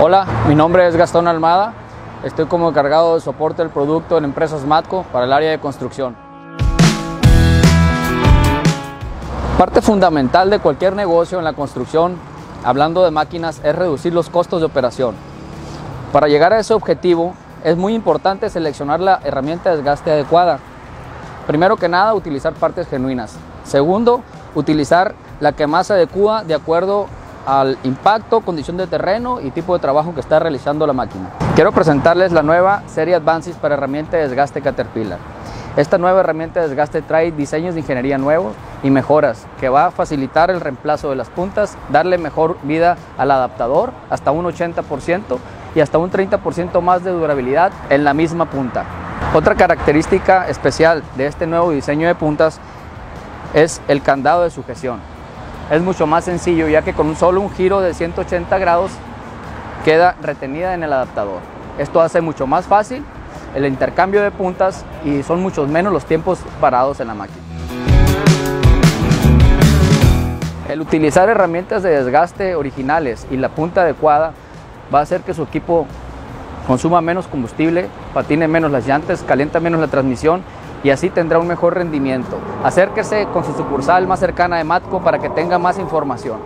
Hola, mi nombre es Gastón Almada. Estoy como encargado de soporte del producto en Empresas Matco para el área de construcción. Parte fundamental de cualquier negocio en la construcción, hablando de máquinas, es reducir los costos de operación. Para llegar a ese objetivo, es muy importante seleccionar la herramienta de desgaste adecuada. Primero que nada, utilizar partes genuinas. Segundo, utilizar la que más se adecua de acuerdo al impacto, condición de terreno y tipo de trabajo que está realizando la máquina. Quiero presentarles la nueva serie Advances para herramienta de desgaste Caterpillar. Esta nueva herramienta de desgaste trae diseños de ingeniería nuevos y mejoras que va a facilitar el reemplazo de las puntas, darle mejor vida al adaptador hasta un 80% y hasta un 30% más de durabilidad en la misma punta. Otra característica especial de este nuevo diseño de puntas es el candado de sujeción es mucho más sencillo ya que con solo un giro de 180 grados queda retenida en el adaptador. Esto hace mucho más fácil el intercambio de puntas y son muchos menos los tiempos parados en la máquina. El utilizar herramientas de desgaste originales y la punta adecuada va a hacer que su equipo consuma menos combustible, patine menos las llantas, calienta menos la transmisión y así tendrá un mejor rendimiento. Acérquese con su sucursal más cercana de Matco para que tenga más información.